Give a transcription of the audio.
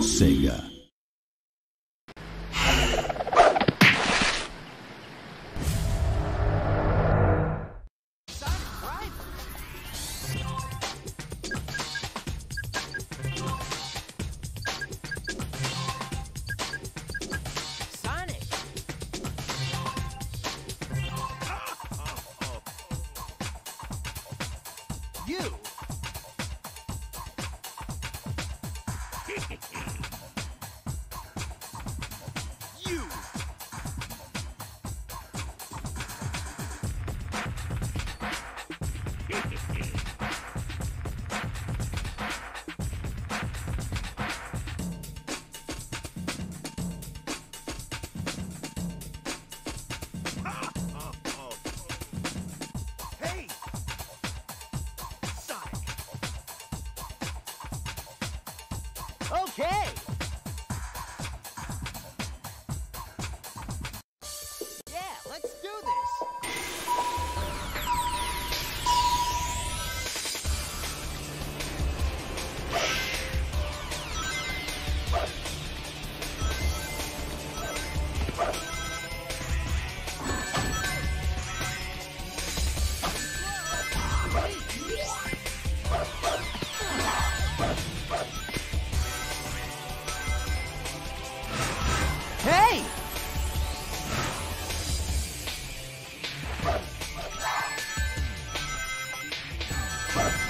Sega. You! Okay! No